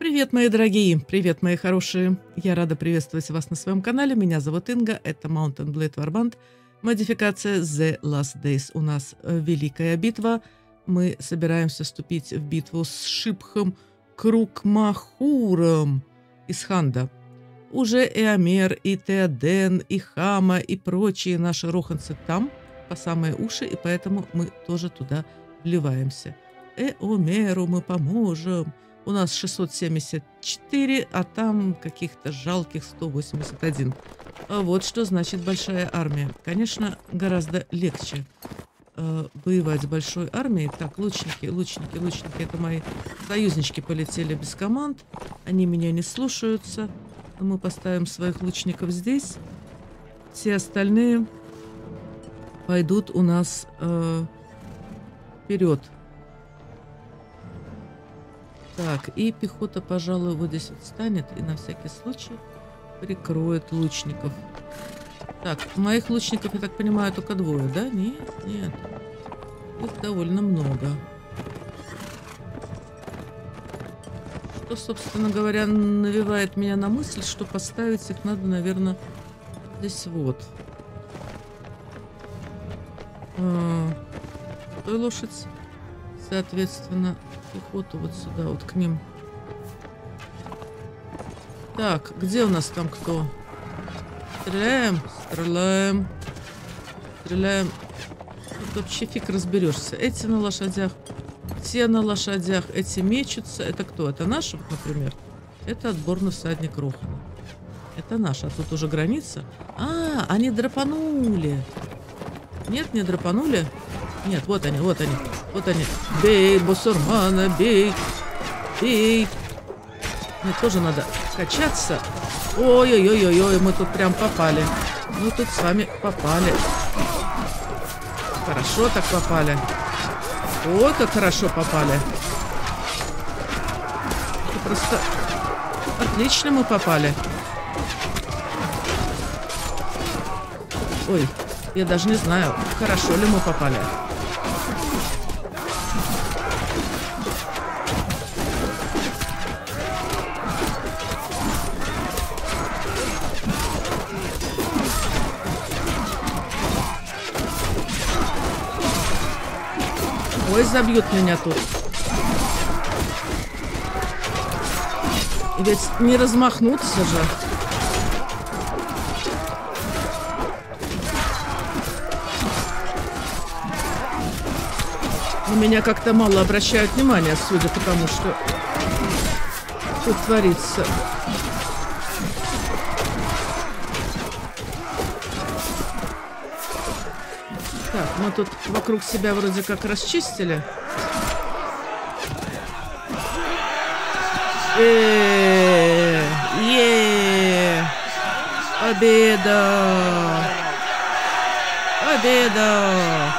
Привет, мои дорогие! Привет, мои хорошие! Я рада приветствовать вас на своем канале. Меня зовут Инга, это Mountain Blade Warband, модификация The Last Days. У нас э, великая битва. Мы собираемся вступить в битву с Шипхом Крукмахуром из Ханда. Уже и Амер, и Теоден, и Хама, и прочие наши роханцы там, по самые уши, и поэтому мы тоже туда вливаемся. Эомеру мы поможем. У нас 674, а там каких-то жалких 181. А вот что значит большая армия. Конечно, гораздо легче э, воевать с большой армией. Так, лучники, лучники, лучники. Это мои союзнички полетели без команд. Они меня не слушаются. Мы поставим своих лучников здесь. Все остальные пойдут у нас э, вперед. Так, и пехота, пожалуй, вот здесь вот встанет и на всякий случай прикроет лучников. Так, моих лучников, я так понимаю, только двое, да? Нет, нет. Их довольно много. Что, собственно говоря, навевает меня на мысль, что поставить их надо, наверное, здесь вот. А, той лошадь, соответственно, пехоту вот сюда, вот к ним. Так, где у нас там кто? Стреляем, стреляем, стреляем. Тут вообще фиг разберешься. Эти на лошадях, те на лошадях, эти мечутся. Это кто? Это наши, например? Это отборный всадник Рохана. Это наш, а тут уже граница. А, они драпанули. Нет, не драпанули? Нет, вот они, вот они. Вот они. Бей, бусурмана, бей. Бей. Мне тоже надо качаться. Ой-ой-ой-ой, мы тут прям попали. Мы тут с вами попали. Хорошо так попали. Ой, как хорошо попали. Это просто отлично мы попали. Ой, я даже не знаю, хорошо ли мы попали. Ой, забьют меня тут. Ведь не размахнуться же. На меня как-то мало обращают внимание, судя по тому, что тут творится. Мы тут вокруг себя вроде как расчистили. Э, е Победа! Победа!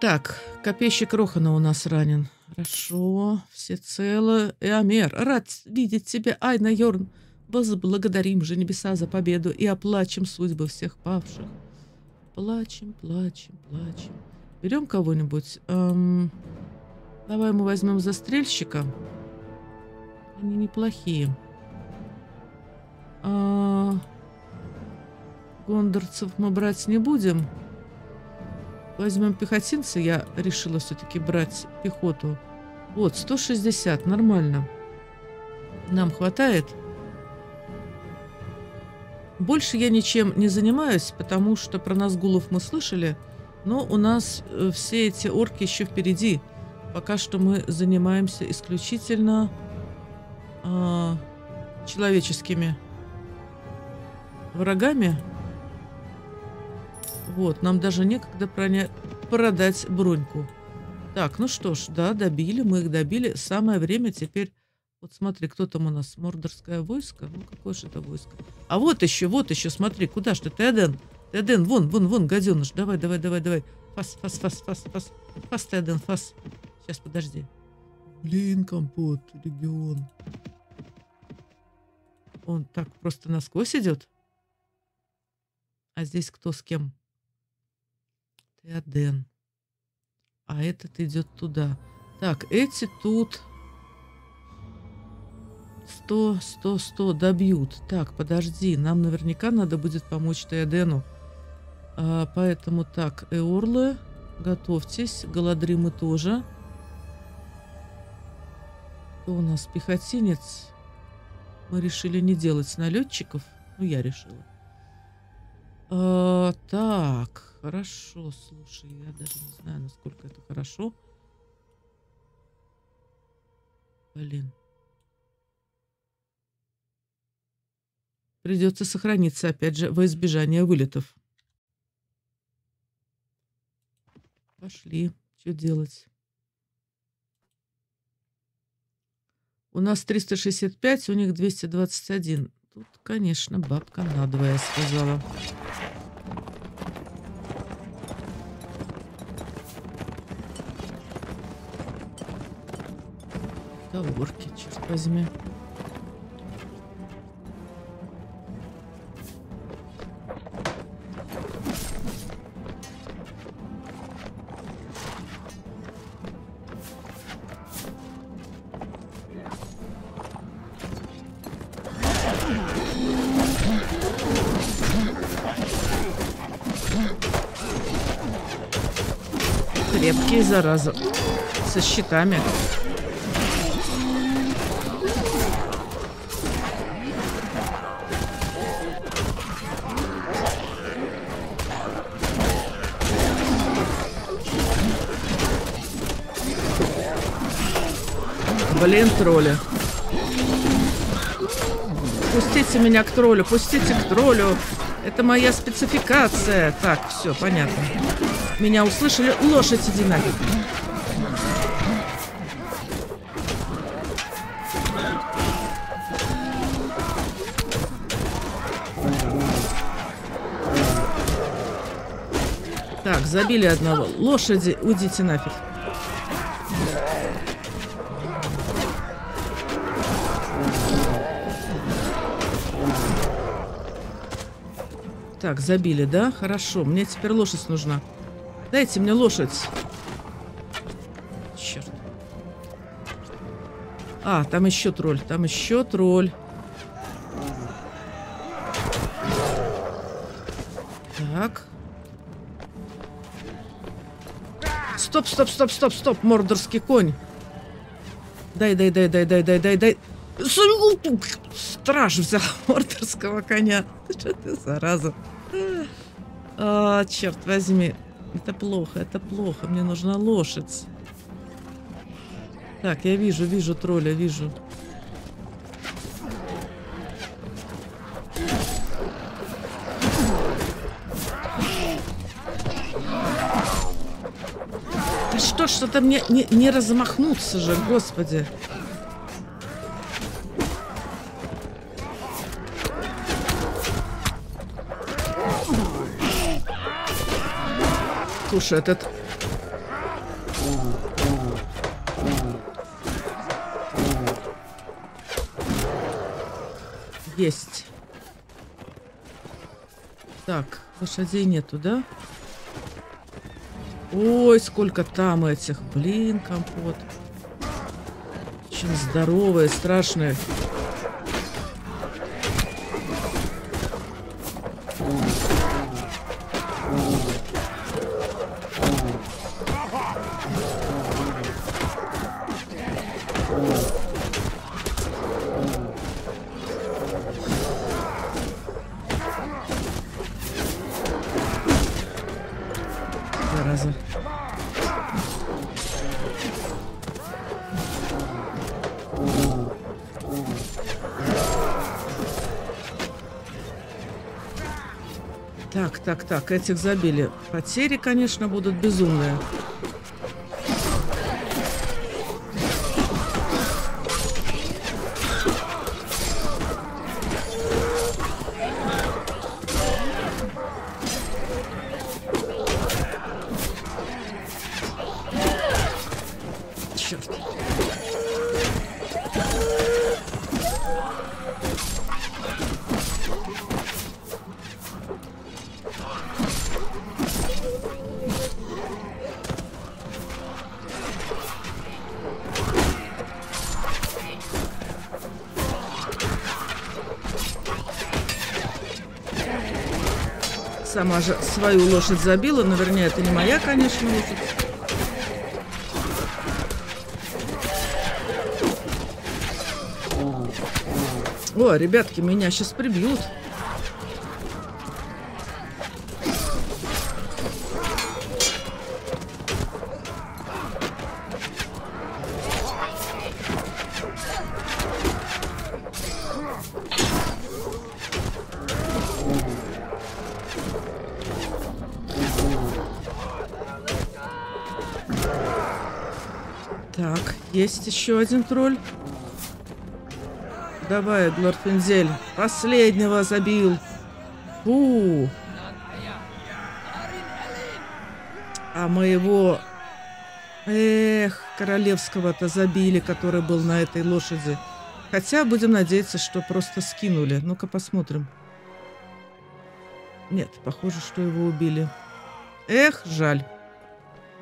Так, копейщик Рохана у нас ранен. Хорошо, все целы. Эомер, рад видеть тебя, Айна Йорн. Возблагодарим же небеса за победу и оплачем судьбы всех павших. Плачем, плачем, плачем. Берем кого-нибудь. Эм, давай мы возьмем застрельщика. Они неплохие. А, гондорцев мы брать не будем. Возьмем пехотинца. Я решила все-таки брать пехоту. Вот, 160. Нормально. Нам хватает. Больше я ничем не занимаюсь, потому что про Назгулов мы слышали. Но у нас э, все эти орки еще впереди. Пока что мы занимаемся исключительно э, человеческими врагами. Вот, нам даже некогда проня... продать броньку. Так, ну что ж, да, добили, мы их добили. Самое время теперь... Вот смотри, кто там у нас? Мордорское войско? Ну, какое же это войско? А вот еще, вот еще, смотри, куда ж ты, Теоден? Теоден, вон, вон, вон, гаденыш. Давай, давай, давай, давай. Фас, фас, фас, фас, фас. Фас, Теоден, фас. Сейчас, подожди. Блин, компот, регион. Он так просто насквозь идет? А здесь кто с кем? Теоден. А этот идет туда. Так, эти тут... 100, 100, 100 добьют. Так, подожди, нам наверняка надо будет помочь Теодену. А, поэтому так, Эорлы, готовьтесь. Галадримы тоже. Кто у нас? Пехотинец. Мы решили не делать налетчиков. Ну, я решила. А, так, хорошо, слушай, я даже не знаю, насколько это хорошо. Блин. Придется сохраниться, опять же, во избежание вылетов. Пошли. Что делать? У нас 365, у них 221. Тут, конечно, бабка надвое сказала. Договорки, черт возьми. Крепкие, зараза. Со щитами. Блин, тролли. Пустите меня к троллю, пустите к троллю. Это моя спецификация. Так, все, понятно. Меня услышали. Лошадь, иди нафиг. Так, забили одного. Лошади, уйдите нафиг. Так, забили, да? Хорошо. Мне теперь лошадь нужна. Дайте мне лошадь. Черт. А, там еще тролль. Там еще тролль. Так. Стоп, стоп, стоп, стоп, стоп, мордорский конь. Дай, дай, дай, дай, дай, дай, дай, дай. Страж взял мордорского коня. Что ты, зараза? А, черт возьми. Это плохо, это плохо. Мне нужна лошадь. Так, я вижу, вижу тролля, вижу. Да что, что-то мне не, не размахнуться же, господи. Слушай, этот... Есть. Так, лошадей нету, да? Ой, сколько там этих. Блин, компот. Очень здоровые, страшные. Так, так, этих забили. Потери, конечно, будут безумные. Сама же свою лошадь забила, но вернее это не моя, конечно, лошадь. О, ребятки, меня сейчас прибьют. Есть еще один тролль. Давай, Глорфинзель, последнего забил. Фу. А моего... Эх, королевского-то забили, который был на этой лошади. Хотя будем надеяться, что просто скинули. Ну-ка посмотрим. Нет, похоже, что его убили. Эх, жаль.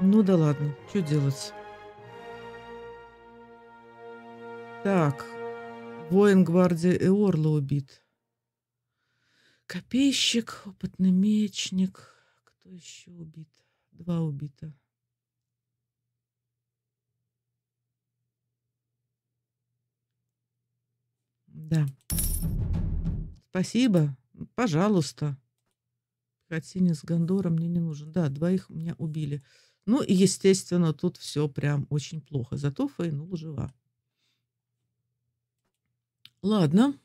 Ну да ладно, что делать? Так, воин гвардии Эорла убит. Копейщик, опытный мечник. Кто еще убит? Два убита. Да. Спасибо. Пожалуйста. Хатине с Гондора мне не нужен. Да, двоих меня убили. Ну и, естественно, тут все прям очень плохо. Зато Фейнул жива. Ладно.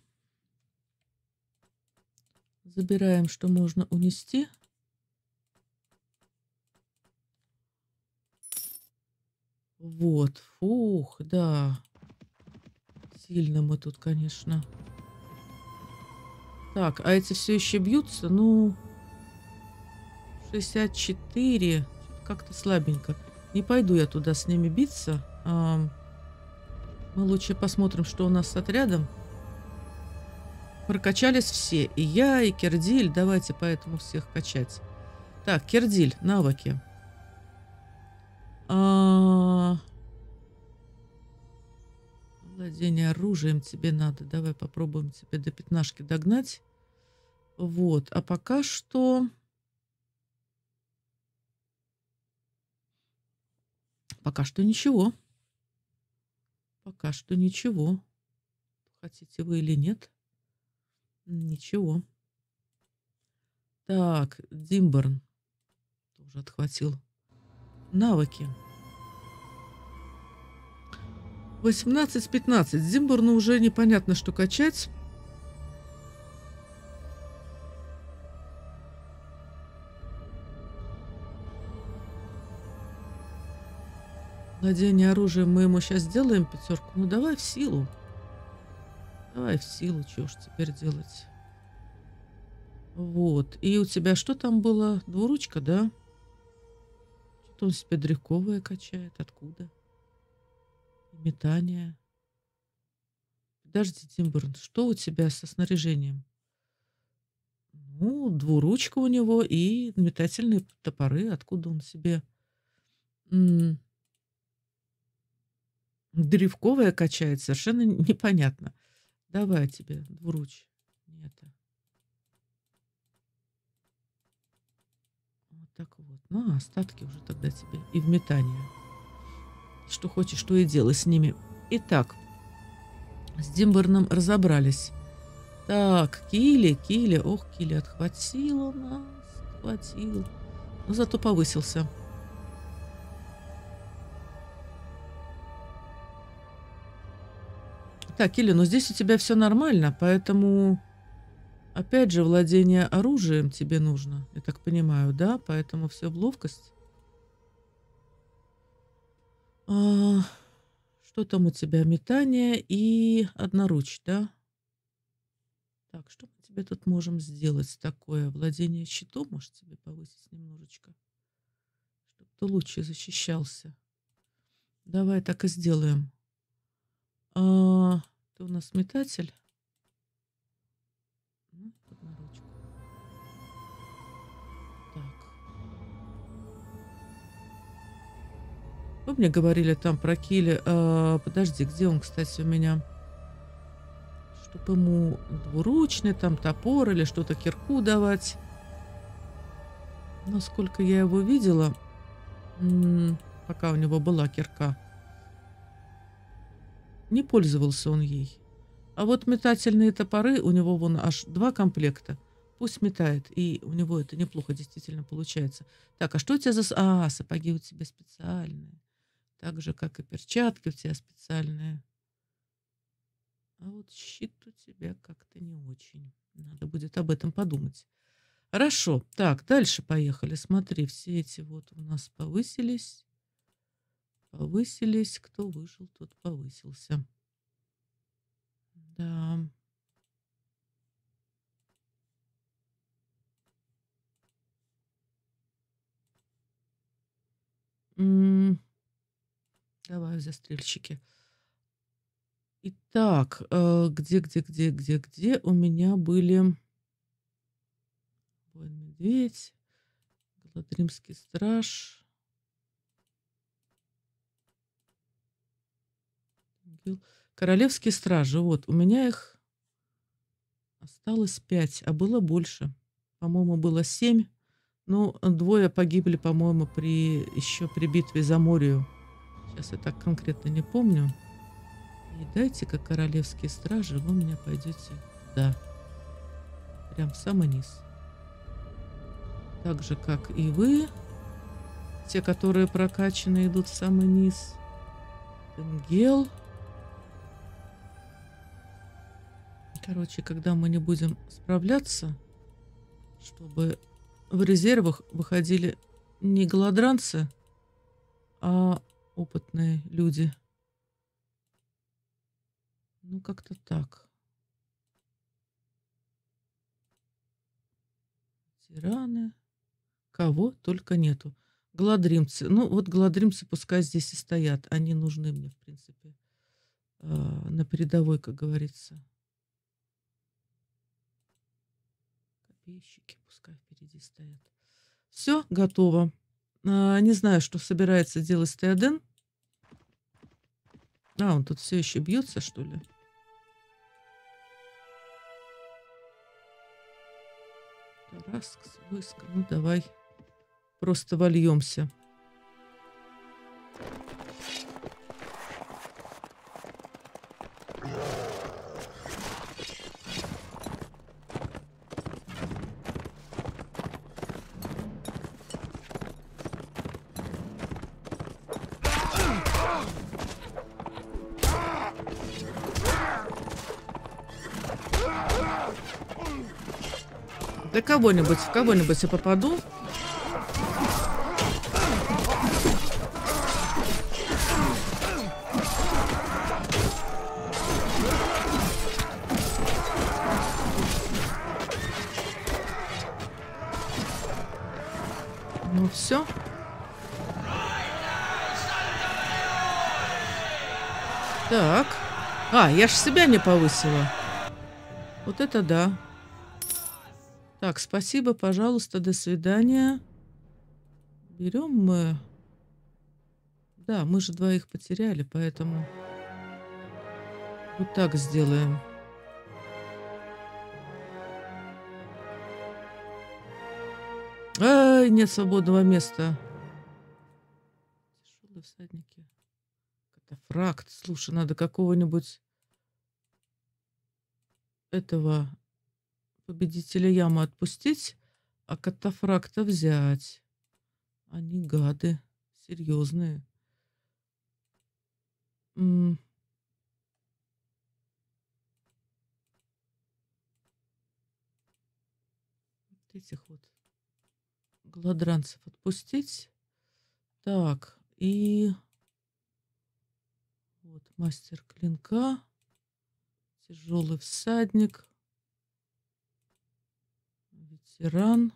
Забираем, что можно унести. Вот. Фух, да. Сильно мы тут, конечно. Так, а эти все еще бьются? Ну, 64. Как-то слабенько. Не пойду я туда с ними биться. Мы лучше посмотрим, что у нас с отрядом. Прокачались все. И я, и Кердиль. Давайте поэтому всех качать. Так, Кердиль, навыки. А... Владение оружием тебе надо. Давай попробуем тебе до пятнашки догнать. Вот. А пока что... Пока что ничего. Пока что ничего. Хотите вы или нет? Ничего. Так, Димборн тоже отхватил. Навыки. 18-15. Зимборну уже непонятно, что качать. Владение оружием мы ему сейчас сделаем пятерку. Ну давай в силу. Давай в силу, что уж теперь делать. Вот. И у тебя что там было? Двуручка, да? Что-то он себе древковое качает. Откуда? Метание. Подожди, Тимберн, что у тебя со снаряжением? Ну, двуручка у него и метательные топоры. Откуда он себе... Древковое качает, совершенно непонятно. Давай тебе двуруч. Нет. Вот так вот. Ну, а остатки уже тогда тебе и в метание. Что хочешь, что и делай с ними. Итак, с Димберном разобрались. Так, Кили, Кили. Ох, Кили отхватил нас. Отхватил. Но зато повысился. Так, Или, ну здесь у тебя все нормально, поэтому... Опять же, владение оружием тебе нужно, я так понимаю, да? Поэтому все в ловкость. А, что там у тебя? Метание и одноруч, да? Так, что мы тебе тут можем сделать такое? Владение щитом, может, тебе повысить немножечко? Чтобы ты лучше защищался. Давай так и сделаем. А, ты у нас метатель. Ну. Вы мне говорили там про Кили. А, подожди, где он, кстати, у меня? Чтобы ему двуручный там топор или что-то кирку давать. насколько я его видела, пока у него была кирка, не пользовался он ей. А вот метательные топоры, у него вон аж два комплекта. Пусть метает, и у него это неплохо действительно получается. Так, а что у тебя за... А, сапоги у тебя специальные. Так же, как и перчатки у тебя специальные. А вот щит у тебя как-то не очень. Надо будет об этом подумать. Хорошо. Так, дальше поехали. Смотри, все эти вот у нас повысились. Повысились. Кто вышел, тот повысился. Да. М, Давай в застрельщики. Итак, э, где, где, где, где, где у меня были Воин-медведь, Галадримский страж, Королевские стражи. Вот, у меня их осталось пять, а было больше. По-моему, было семь. Ну, двое погибли, по-моему, при еще при битве за Морию. Сейчас я так конкретно не помню. И дайте-ка королевские стражи, вы у меня пойдете да, прям в самый низ. Так же, как и вы. Те, которые прокачаны, идут в самый низ. Тенгел. Короче, когда мы не будем справляться, чтобы в резервах выходили не голодранцы, а опытные люди. Ну, как-то так. Тираны. Кого только нету. Гладримцы. Ну, вот гладримцы пускай здесь и стоят. Они нужны мне, в принципе, э, на передовой, как говорится. Копейщики пускай впереди стоят. Все, готово. А, не знаю, что собирается делать Стеоден. А, он тут все еще бьется, что ли? Тараск, войско. Ну, давай. Просто вольемся. Кого-нибудь, в кого-нибудь я попаду. Ну все. Так. А, я ж себя не повысила. Вот это да. Так, спасибо, пожалуйста, до свидания. Берем мы... Да, мы же двоих потеряли, поэтому... Вот так сделаем. Ай, нет свободного места. Тяжелые всадники. Катафракт. Слушай, надо какого-нибудь этого победителя ямы отпустить, а катафракта взять. Они гады. Серьезные. Вот этих вот гладранцев отпустить. Так, и вот мастер клинка, тяжелый всадник, ветеран.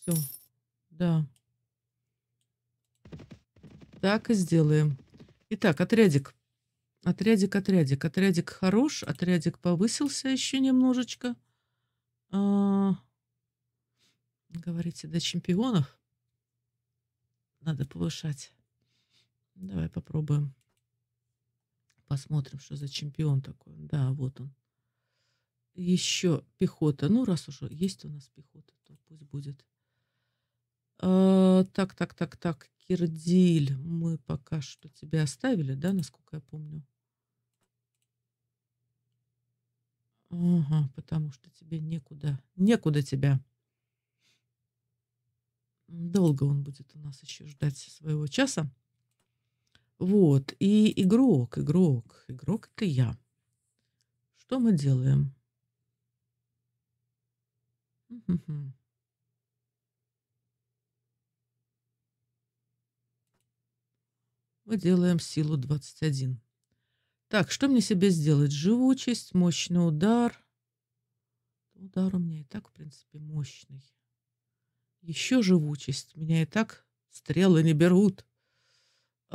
Все, да. Так и сделаем. Итак, отрядик. Отрядик, отрядик. Отрядик хорош. Отрядик повысился еще немножечко. А, говорите, до чемпионов. Надо повышать. Давай попробуем. Посмотрим, что за чемпион такой. Да, вот он. Еще пехота. Ну, раз уже есть у нас пехота, то пусть будет. А, так, так, так, так. Кирдиль. Мы пока что тебе оставили, да, насколько я помню? Ага, потому что тебе некуда. Некуда тебя. Долго он будет у нас еще ждать своего часа. Вот. И игрок, игрок, игрок это я. Что мы делаем? Мы делаем силу 21. Так, что мне себе сделать? Живучесть, мощный удар. Удар у меня и так, в принципе, мощный. Еще живучесть. Меня и так стрелы не берут.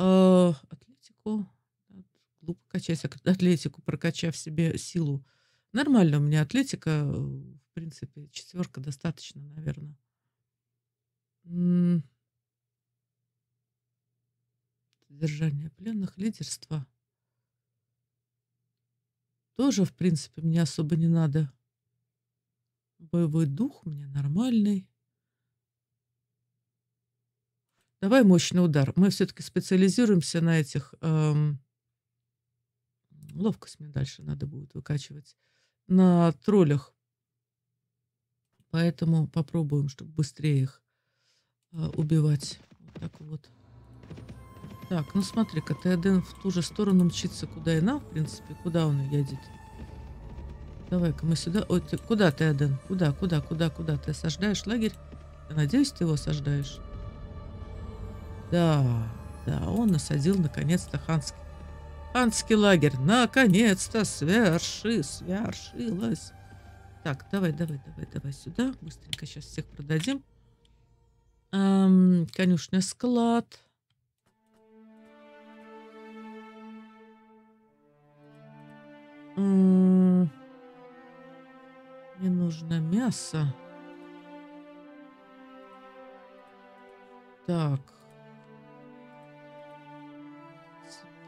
А, атлетику. Глупо качать атлетику, прокачав себе силу. Нормально у меня атлетика. В принципе, четверка достаточно, наверное. Содержание пленных, лидерство. Тоже, в принципе, мне особо не надо. Боевой дух у меня нормальный. Давай мощный удар. Мы все-таки специализируемся на этих... Эм, ловкость мне дальше надо будет выкачивать. На троллях. Поэтому попробуем, чтобы быстрее их э, убивать. Вот так вот. Так, ну смотри-ка, Теоден в ту же сторону мчится, куда и нам, в принципе. Куда он едет? Давай-ка мы сюда. Ой, ты куда, Теоден? Куда, куда, куда, куда? Ты осаждаешь лагерь? Я надеюсь, ты его осаждаешь. Да, да, он насадил наконец-то ханский. Ханский лагерь. Наконец-то сверши, свершилось. Так, давай, давай, давай, давай сюда. Быстренько сейчас всех продадим. Эм, конюшня склад. М мне нужно мясо. Так.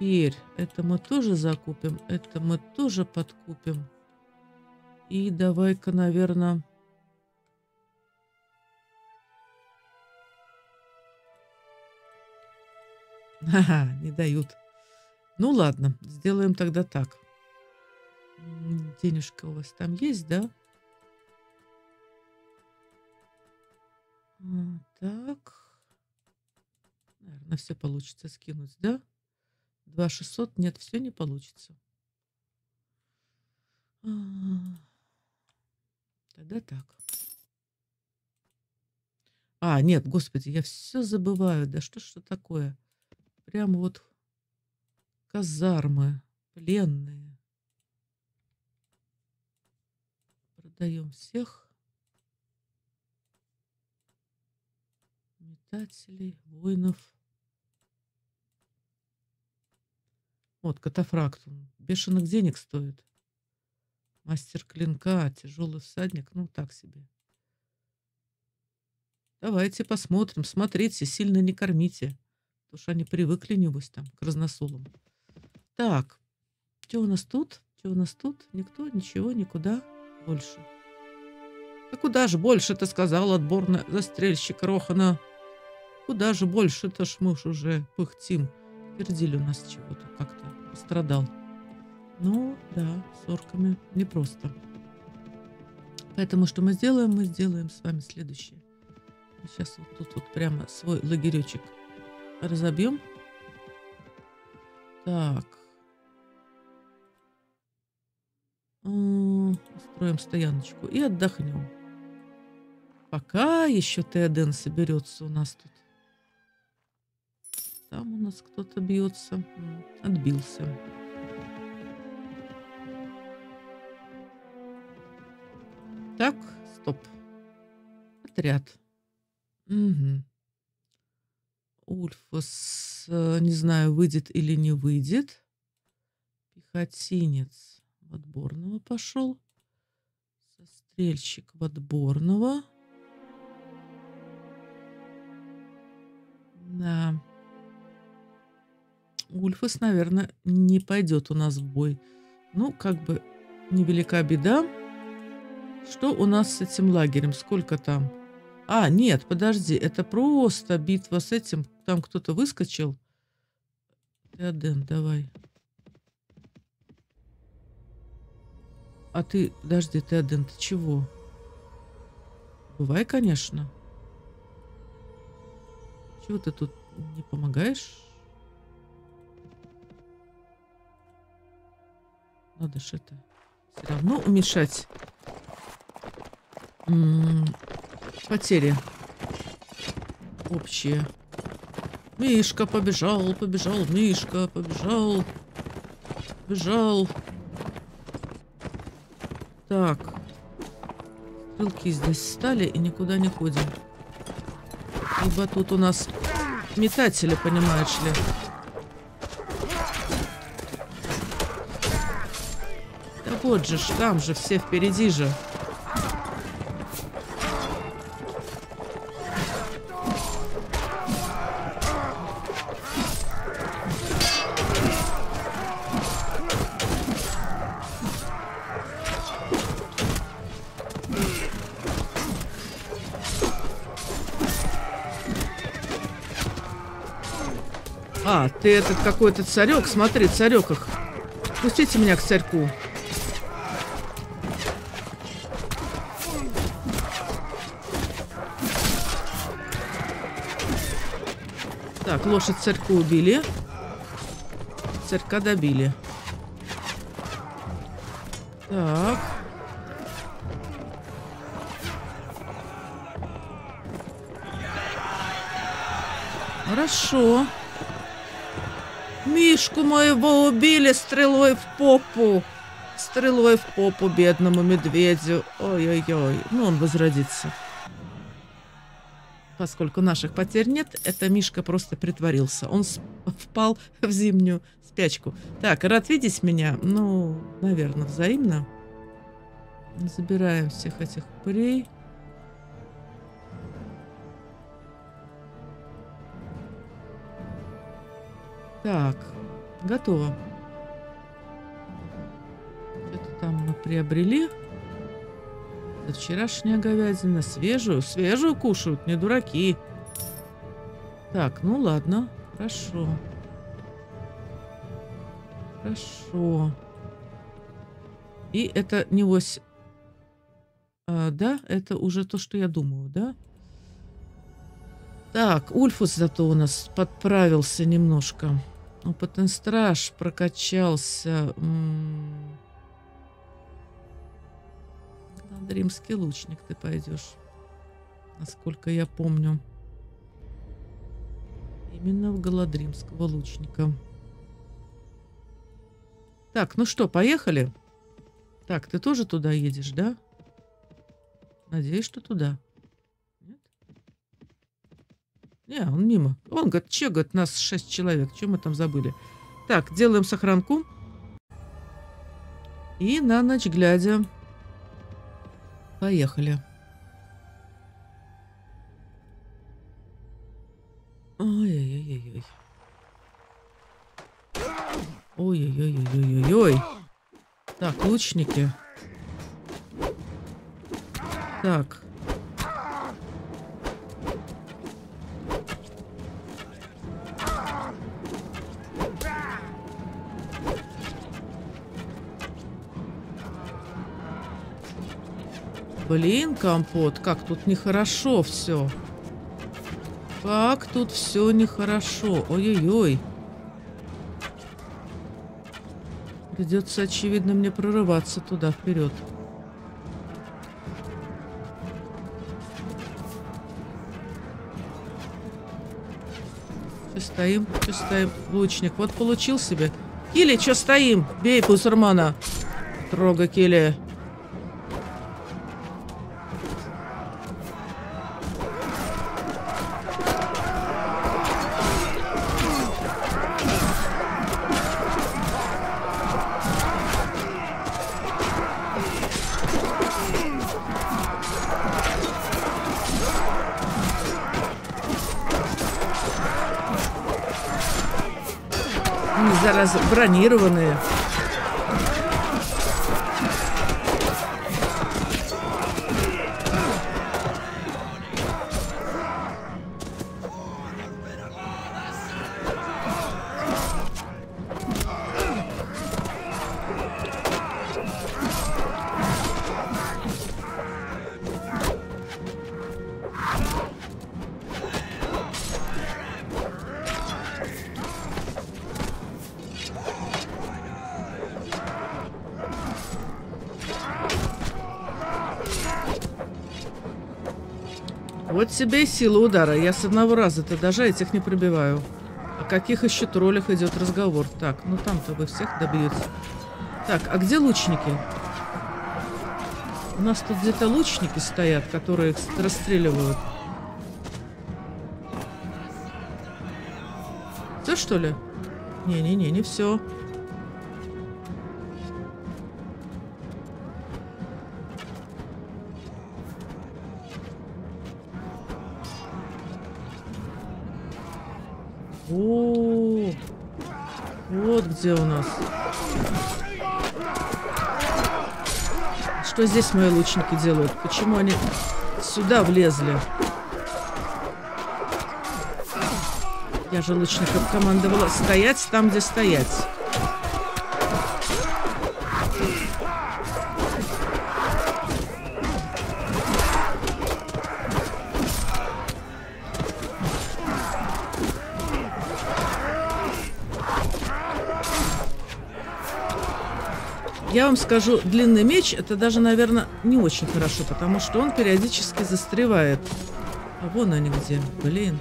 Теперь это мы тоже закупим, это мы тоже подкупим. И давай-ка, наверное... Ага, не дают. Ну ладно, сделаем тогда так. Денежка у вас там есть, да? А, так. Наверное, все получится скинуть, да? 2600. Нет, все не получится. А, тогда так. А, нет, господи, я все забываю. Да что что такое? Прям вот казармы, пленные. Продаем всех. Метателей, воинов. Вот, катафракт. Бешеных денег стоит. Мастер клинка, тяжелый всадник. Ну, так себе. Давайте посмотрим. Смотрите, сильно не кормите. Потому что они привыкли, небось, там, к разносолам. Так, что у нас тут? Что у нас тут? Никто, ничего, никуда больше. Да куда же больше, ты сказал, отборно застрельщик Рохана? Куда же больше-то ж мы уже пыхтим. Пердили у нас чего-то как-то пострадал. Ну, да, с орками непросто. Поэтому что мы сделаем? Мы сделаем с вами следующее. Сейчас вот тут вот прямо свой лагеречек разобьем. Так. Устроим стояночку и отдохнем. Пока еще Теоден соберется у нас тут. Там у нас кто-то бьется. Отбился. Так, стоп. Отряд. Угу. Ульфас, э, не знаю, выйдет или не выйдет. Пехотинец в отборного пошел. Сострельщик в отборного. Да. Ульфас, наверное, не пойдет у нас в бой. Ну, как бы невелика беда. Что у нас с этим лагерем? Сколько там? А, нет, подожди, это просто битва с этим. Там кто-то выскочил. Теоден, давай. А ты, подожди, Теоден, ты чего? Бывай, конечно. Чего ты тут не помогаешь? Надо же это все равно уменьшать М -м потери общие. Мишка побежал, побежал, Мишка побежал, побежал. Так. Стрелки здесь стали и никуда не ходим. Ибо тут у нас метатели, понимаешь ли. Вот же, там же, все впереди же. А, ты этот какой-то царек. Смотри, царек их. Пустите меня к царьку. Так, лошадь царьку убили. Царька добили. Так. Хорошо. Мишку моего убили стрелой в попу. Стрелой в попу бедному медведю. Ой-ой-ой. Ну, он возродится. Поскольку наших потерь нет, это Мишка просто притворился. Он впал в зимнюю спячку. Так, рад видеть меня? Ну, наверное, взаимно. Забираем всех этих упырей. Так, готово. Что-то там мы приобрели. Это вчерашняя говядина. Свежую, свежую кушают, не дураки. Так, ну ладно, хорошо. Хорошо. И это не ось... А, да, это уже то, что я думаю, да? Так, Ульфус зато у нас подправился немножко. Опытный страж прокачался. Надо римский лучник ты пойдешь. Насколько я помню. Именно в Галадримского лучника. Так, ну что, поехали? Так, ты тоже туда едешь, да? Надеюсь, что туда. Не, он мимо. Он говорит, че, говорит, нас шесть человек. Чем мы там забыли? Так, делаем сохранку. И на ночь глядя. Поехали. Ой-ой-ой-ой-ой. Ой-ой-ой-ой-ой-ой. Так, лучники. Так. Блин, компот, как тут нехорошо все. Как тут все нехорошо. Ой-ой-ой. Придется, очевидно, мне прорываться туда вперед. Че стоим? Че стоим? Лучник. Вот получил себе. Кили, че стоим? Бей Пусармана. Трога Кили. Сила удара. Я с одного раза-то даже этих не пробиваю. О каких еще троллях идет разговор? Так, ну там-то вы всех добьете. Так, а где лучники? У нас тут где-то лучники стоят, которые их расстреливают. Все, что ли? Не-не-не, не все. О, вот где у нас. Что здесь мои лучники делают? Почему они сюда влезли? Я же лучников командовала стоять там, где стоять. Вам скажу, длинный меч это даже, наверное, не очень хорошо, потому что он периодически застревает. А вон они где. Блин.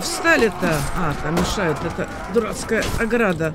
Встали-то? А, там мешает эта дурацкая ограда.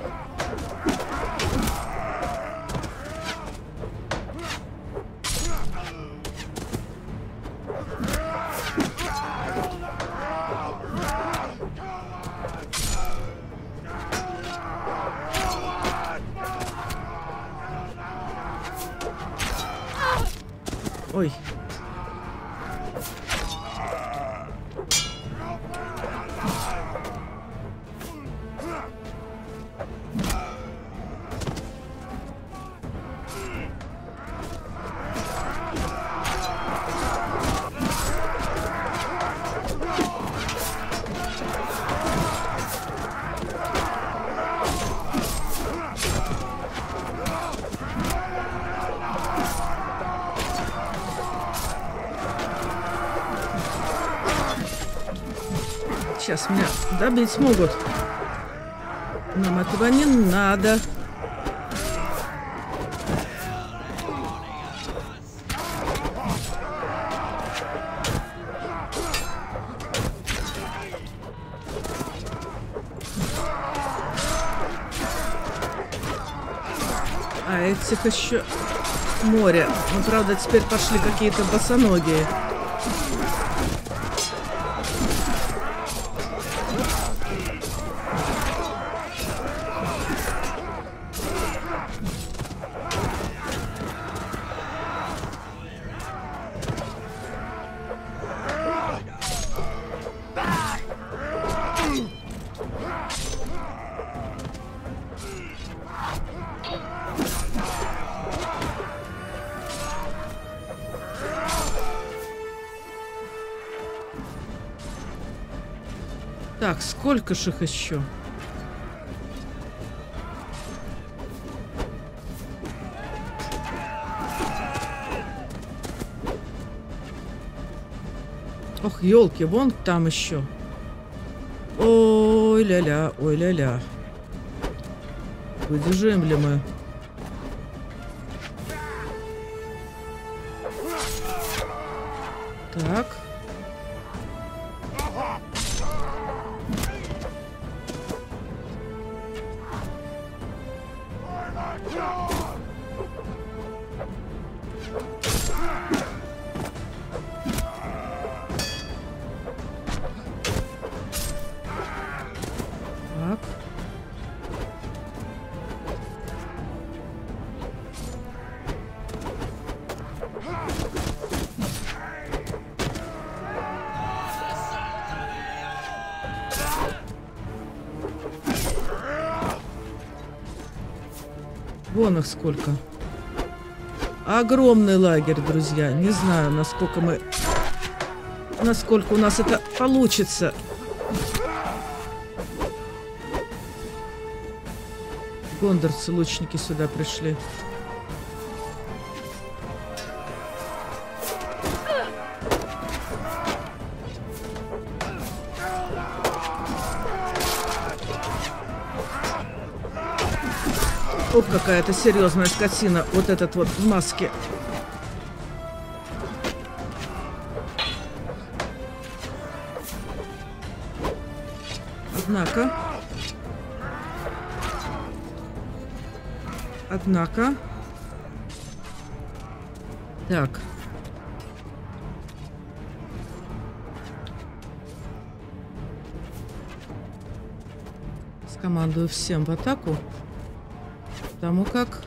Меня добить могут. Нам этого не надо. А этих еще море. Ну, правда, теперь пошли какие-то босоногие. Так, сколько ж их еще? Ох, елки, вон там еще. Ой, ля-ля, ой, ля-ля. Выдержим ли мы? Их сколько. Огромный лагерь, друзья. Не знаю, насколько мы... Насколько у нас это получится. Гондорцы, лучники сюда пришли. Ох, какая-то серьезная скотина. Вот этот вот в маске. Однако... Однако... Так. Скомандую всем в атаку. Потому как...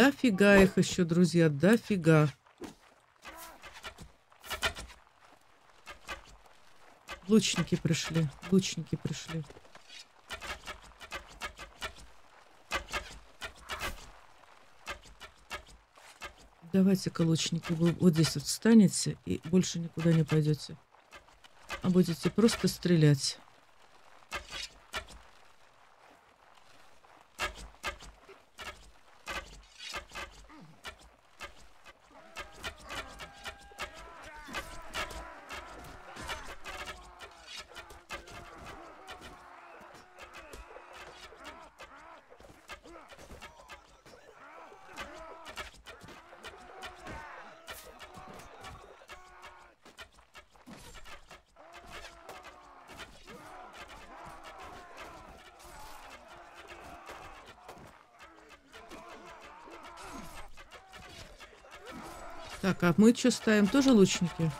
Дофига их еще, друзья, дофига. Лучники пришли, лучники пришли. Давайте-ка, лучники, вы вот здесь вот встанете и больше никуда не пойдете. А будете просто стрелять. А мы что ставим? Тоже лучники?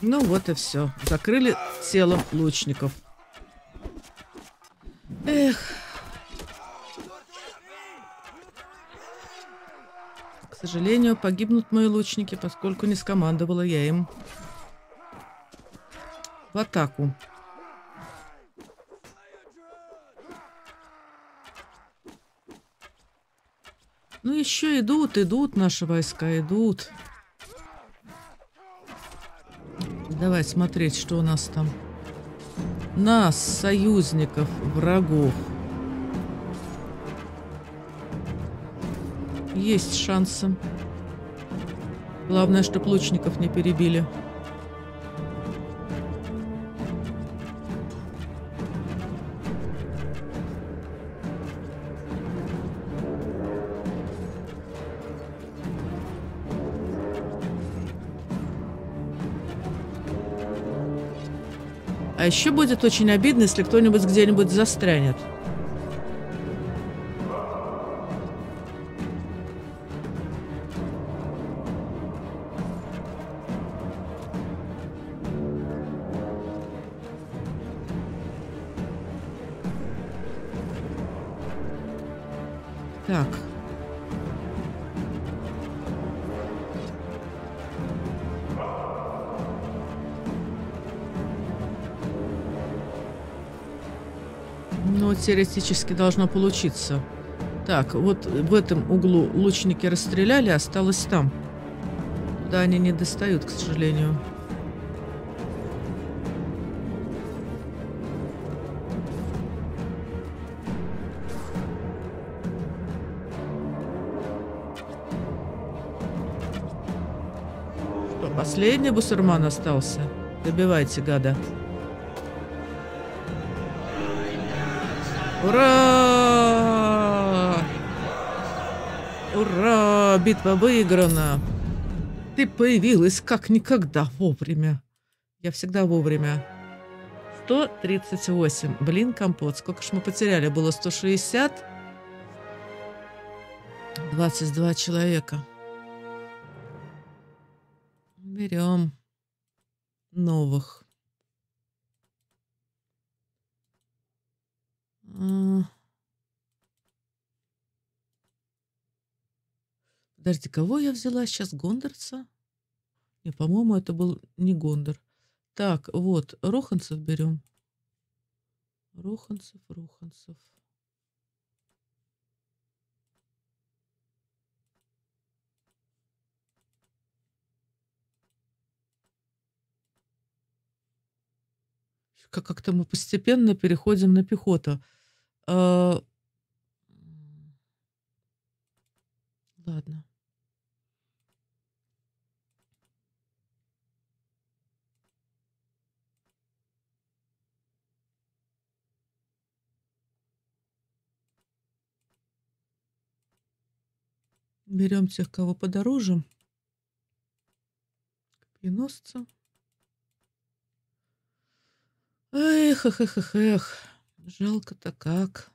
Ну вот и все. Закрыли телом лучников. Эх. К сожалению, погибнут мои лучники, поскольку не скомандовала я им в атаку. Еще идут, идут наши войска, идут. Давай смотреть, что у нас там. Нас, союзников, врагов. Есть шансы. Главное, чтоб лучников не перебили. А еще будет очень обидно, если кто-нибудь где-нибудь застрянет. Теоретически должно получиться. Так, вот в этом углу лучники расстреляли, осталось там. Туда они не достают, к сожалению. Что, последний бусурман остался? Добивайте, гада. Ура! Ура! Битва выиграна! Ты появилась как никогда вовремя. Я всегда вовремя. 138. Блин, компот. Сколько ж мы потеряли? Было 160. 22 человека. Берем новых. А. Подожди, кого я взяла сейчас? Гондорца? Не, по-моему, это был не Гондор. Так, вот, Роханцев берем. Роханцев. Как- Как-то мы постепенно переходим на пехоту. А, Ладно. Берем тех, кого подороже. Копьеносца. Эх, эх, эх, эх, эх. Жалко-то как.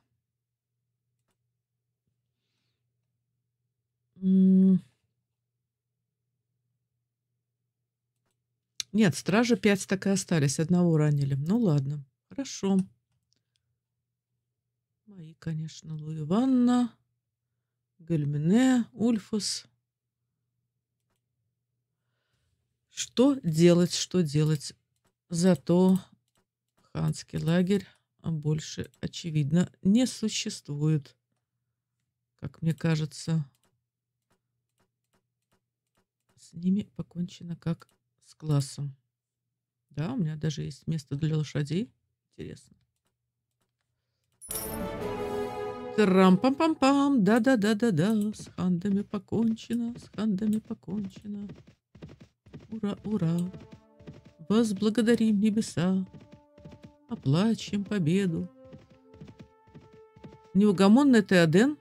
Нет, стражи 5 так и остались. Одного ранили. Ну ладно. Хорошо. Мои, конечно. Луи Ванна, Гальмине, Ульфус. Что делать, что делать? Зато ханский лагерь больше, очевидно, не существует. Как мне кажется, с ними покончено как с классом. Да, у меня даже есть место для лошадей. Интересно. Трам-пам-пам-пам. Да-да-да-да-да. С хандами покончено. С хандами покончено. Ура, ура. Возблагодарим небеса. Оплачем победу. Неугомонный Теоден.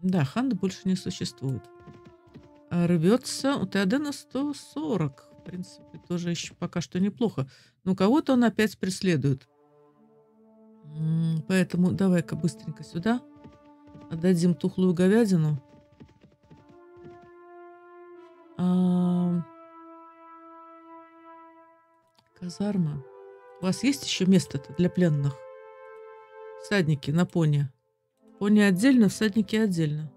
Да, ханда больше не существует. А рвется у Теодена 140. В принципе, тоже еще пока что неплохо. Но кого-то он опять преследует. Поэтому давай-ка быстренько сюда. Отдадим тухлую говядину. А, Казарма. У вас есть еще место-то для пленных? Всадники на пони. Пони отдельно, всадники отдельно.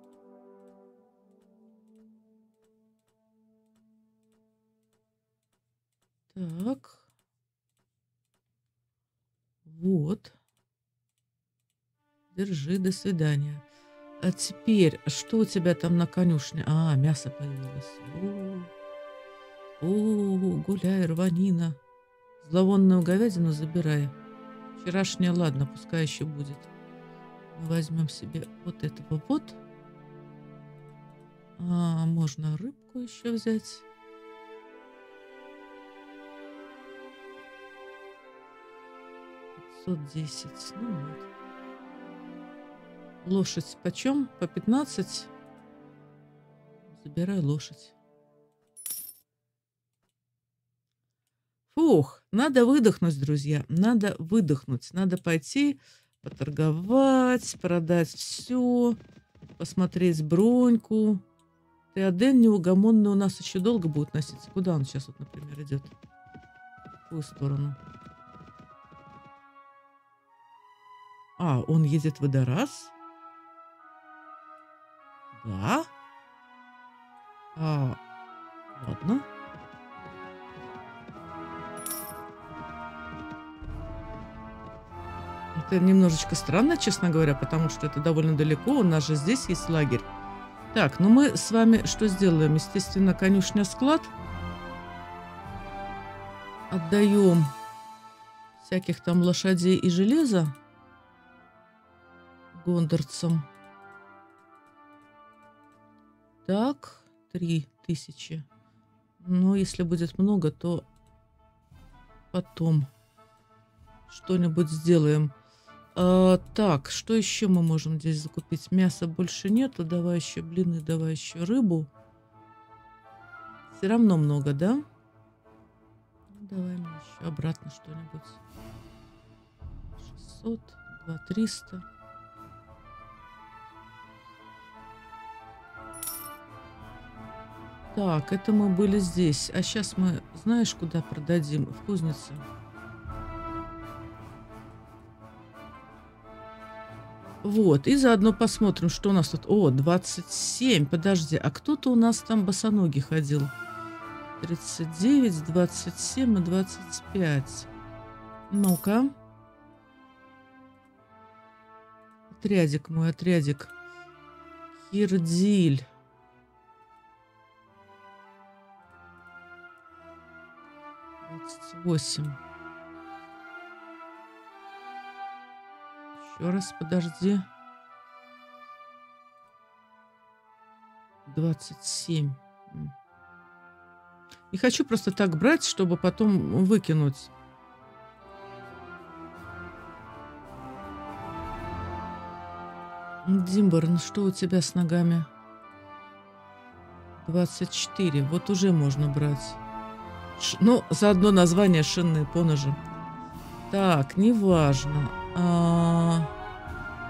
Так. Вот. Держи, до свидания. А теперь, что у тебя там на конюшне? А, мясо появилось. О, о, гуляй, рванина. Зловонную говядину забирай. Вчерашняя, ладно, пускай еще будет. Мы возьмем себе вот этого вот. А, можно рыбку еще взять. Пятьсот десять. Ну вот. Лошадь почем? По 15? Забирай лошадь. Фух, надо выдохнуть, друзья. Надо выдохнуть. Надо пойти поторговать, продать все, посмотреть броньку. Теоден неугомонный у нас еще долго будет носиться. Куда он сейчас, вот, например, идет? В какую сторону? А, он едет в Водораз? Да? А, ладно. Это немножечко странно, честно говоря, потому что это довольно далеко. У нас же здесь есть лагерь. Так, ну мы с вами что сделаем? Естественно, конюшня-склад. Отдаем всяких там лошадей и железа гондорцам. Так, три тысячи. Но если будет много, то потом что-нибудь сделаем. А, так, что еще мы можем здесь закупить? Мяса больше нету. Давай еще блины, давай еще рыбу. Все равно много, да? Ну, давай мне еще обратно что-нибудь. 600, 2, 300. Так, это мы были здесь. А сейчас мы, знаешь, куда продадим? В кузницу. Вот, и заодно посмотрим, что у нас тут. О, 27, подожди, а кто-то у нас там босоногий ходил. 39, 27 и 25. Ну-ка. Отрядик мой, отрядик. Кирдиль. 28. Еще раз, подожди. 27. Не хочу просто так брать, чтобы потом выкинуть. Димборн, что у тебя с ногами? 24. Вот уже можно брать. Ну, заодно название шинные поножи. Так, неважно. А,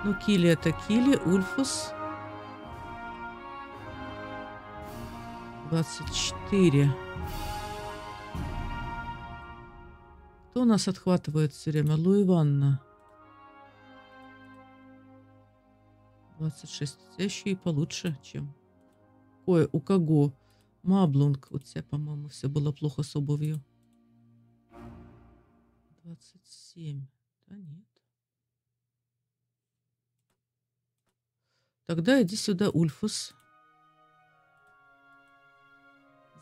ну, Кили это Кили, Ульфус. 24. Кто нас отхватывает все время? Лу Ивановна. 26. У тебя еще и получше, чем... Ой, у кого? Маблунг. У тебя, по-моему, все было плохо с обувью. 27. Да нет. Тогда иди сюда, Ульфус.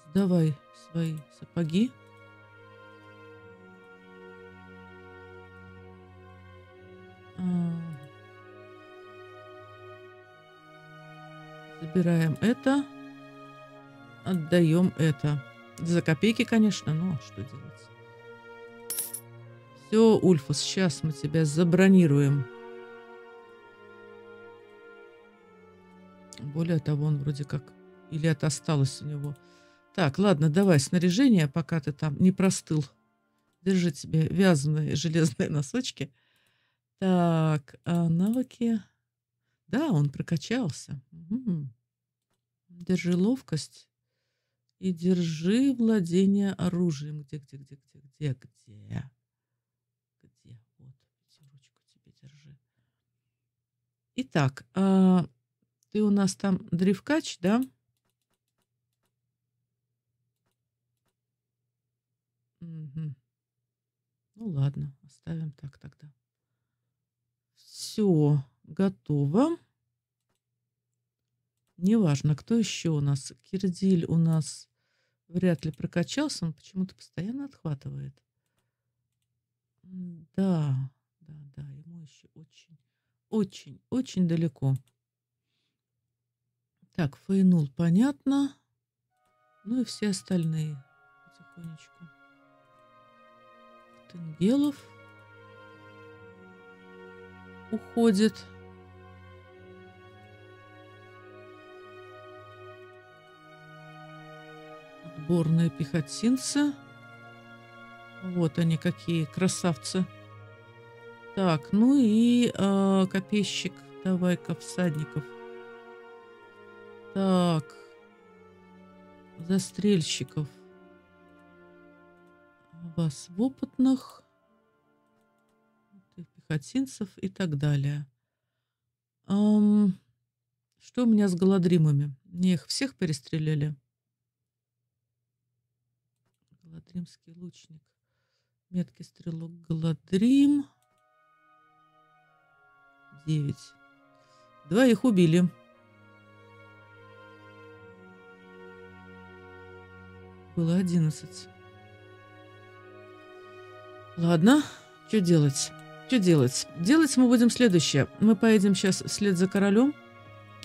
Сдавай свои сапоги. А. Забираем это. Отдаем это. За копейки, конечно, но что делать. Все, Ульфус, сейчас мы тебя забронируем. Более того, он вроде как... Или это осталось у него. Так, ладно, давай снаряжение, пока ты там не простыл. Держи тебе вязаные железные носочки. Так, а навыки... Да, он прокачался. Угу. Держи ловкость. И держи владение оружием. Где, где, где, где, где, где? Где? Вот, пятерочку тебе держи. Итак, а, ты у нас там древкач, да? Угу. Ну ладно, оставим так тогда. Все, готово. Неважно, кто еще у нас. Кирдиль у нас вряд ли прокачался, он почему-то постоянно отхватывает. Да, да, да, ему еще очень, очень, очень далеко. Так, Фейнул, понятно. Ну и все остальные потихонечку. Тенгелов уходит. Отборные пехотинцы. Вот они какие красавцы. Так, ну и э, копейщик. Давай-ка всадников. Так. Застрельщиков. Вас в опытных. Пехотинцев и так далее. Эм, что у меня с голодримами? Мне их всех перестреляли? Голодримский лучник. Меткий стрелок Голодрим. Девять. Два их убили. Было одиннадцать. Ладно, что делать? Что делать? Делать мы будем следующее. Мы поедем сейчас вслед за королем,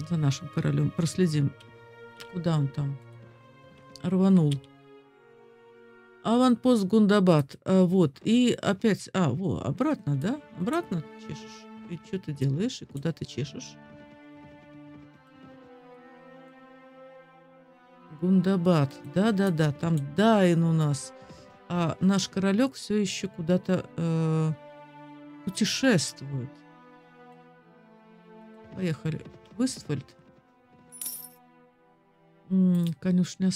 за нашим королем, проследим, куда он там рванул. Аванпост Гундабад. А, вот. И опять... А, во, обратно, да? Обратно чешешь. И что ты делаешь? И куда ты чешешь? Гундабад. Да-да-да, там Дайн у нас. А наш королек все еще куда-то э, путешествует. Поехали. Выстфальд. Конюшня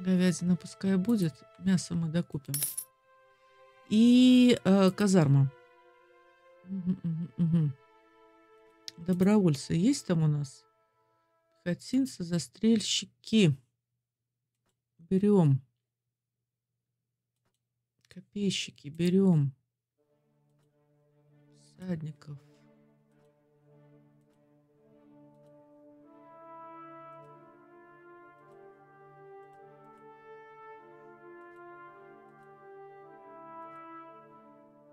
Говядина пускай будет. Мясо мы докупим. И э, казарма. Угу, угу. Добровольцы есть там у нас? Пехотинцы, застрельщики. Берем. Копейщики берем. Садников.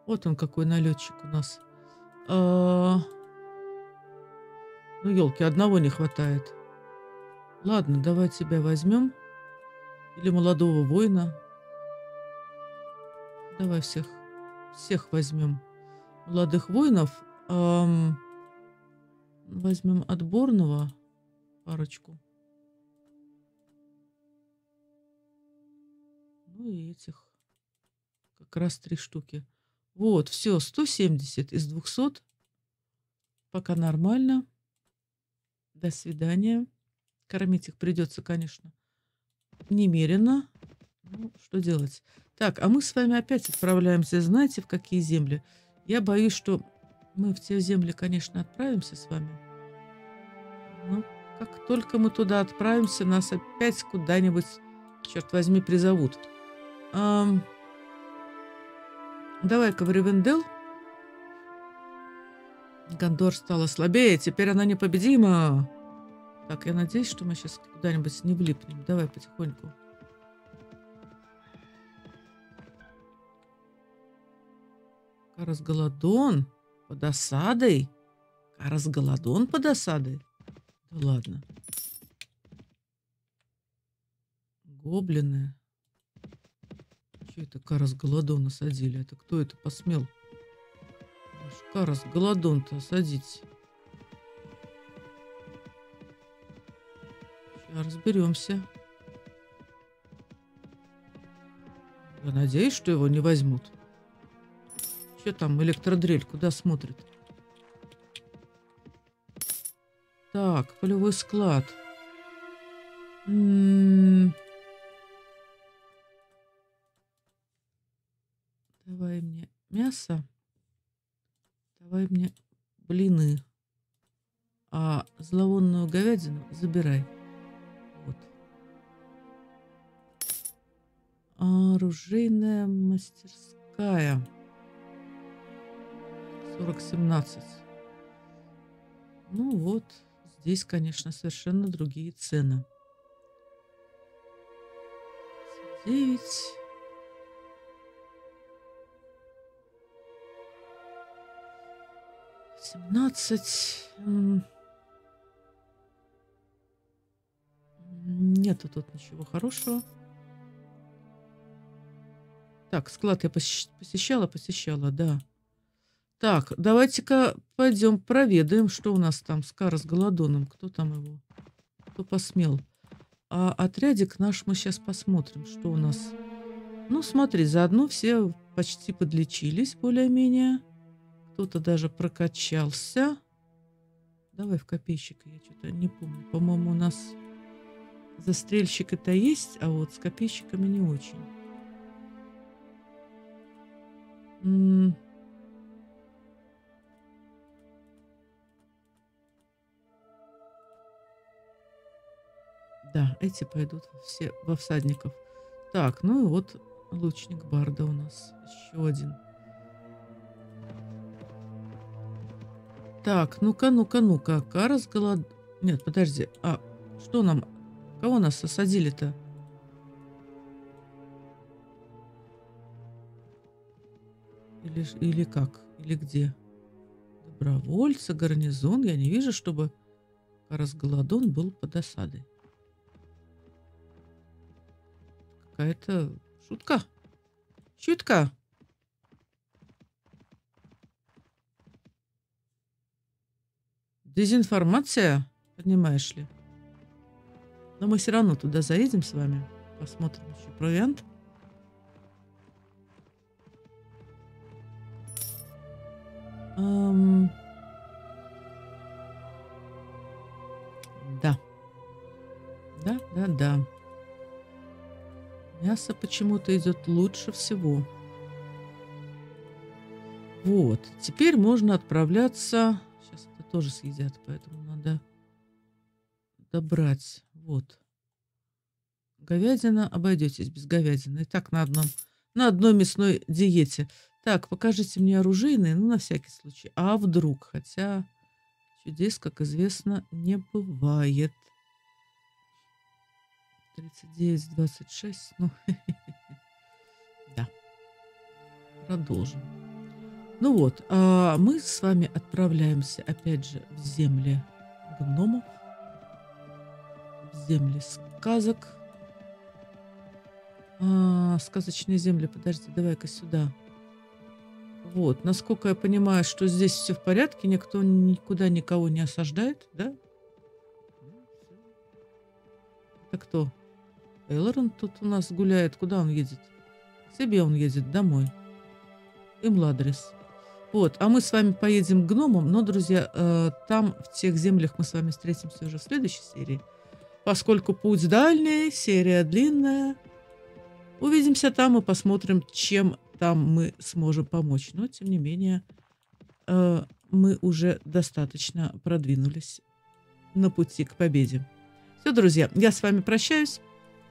Вот он какой налетчик у нас. А... Ну, елки, одного не хватает. Ладно, давай тебя возьмем. Или молодого воина. Давай всех, всех возьмем. Молодых воинов. Эм, возьмем отборного парочку. Ну и этих. Как раз три штуки. Вот, все, 170 из 200. Пока нормально. До свидания. Кормить их придется, конечно, немерено. Ну, что делать? Так, а мы с вами опять отправляемся, знаете, в какие земли? Я боюсь, что мы в те земли, конечно, отправимся с вами. Но как только мы туда отправимся, нас опять куда-нибудь, черт возьми, призовут. Ам... Давай-ка в Ривендел. Гондор стала слабее, теперь она непобедима. Так, я надеюсь, что мы сейчас куда-нибудь не влипнем. Давай потихоньку. Карас Голодон под осадой? Карас Голодон под осадой? Да ладно. Гоблины. Че это Карас Голодон насадили? Это кто это посмел? Карас Голодон-то садить. Сейчас разберемся. Я надеюсь, что его не возьмут. Что там электродрель? Куда смотрит? Так, полевой склад. М -м -м мясо. Давай мне блины. А зловонную говядину забирай. Вот. Оружейная мастерская. 40-17. Ну вот, здесь, конечно, совершенно другие цены. 9. 17. Нету тут ничего хорошего. Так, склад я посещала, посещала, да. Так, давайте-ка пойдем проведаем, что у нас там с Кара Голодоном. Кто там его? Кто посмел? А отрядик наш мы сейчас посмотрим, что у нас. Ну, смотри, заодно все почти подлечились более-менее. Кто-то даже прокачался. Давай в копейщик, я что-то не помню. По-моему, у нас застрельщик это есть, а вот с копейщиками не очень. М -м Да, эти пойдут все во всадников. Так, ну и вот лучник Барда у нас. Еще один. Так, ну-ка, ну-ка, ну-ка. Карас голод... Нет, подожди. А что нам... Кого нас осадили-то? Или, или как? Или где? Добровольцы, гарнизон. Я не вижу, чтобы Карас Голодон был под осадой. Какая-то шутка. Шутка. Дезинформация, понимаешь ли. Но мы все равно туда заедем с вами. Посмотрим еще провиант. Эм... Да. Да, да, да. Мясо почему-то идет лучше всего. Вот. Теперь можно отправляться... Тоже съедят, поэтому надо добрать. Вот. Говядина. Обойдетесь без говядины. И так на одном... На одной мясной диете. Так, покажите мне оружейные, ну, на всякий случай. А вдруг? Хотя чудес, как известно, не бывает. 39, 26. Ну, да. Продолжим. Ну вот, а мы с вами отправляемся опять же в земли гномов, в земли сказок. А, сказочные земли, подожди, давай-ка сюда. Вот, насколько я понимаю, что здесь все в порядке, никто никуда никого не осаждает, да? Это кто? Элрон тут у нас гуляет. Куда он едет? К себе он едет, домой. И Младрис. Вот, а мы с вами поедем к гномам, но, друзья, э, там, в тех землях мы с вами встретимся уже в следующей серии. Поскольку путь дальний, серия длинная. Увидимся там и посмотрим, чем там мы сможем помочь. Но, тем не менее, э, мы уже достаточно продвинулись на пути к победе. Все, друзья, я с вами прощаюсь.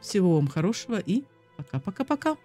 Всего вам хорошего и пока-пока-пока.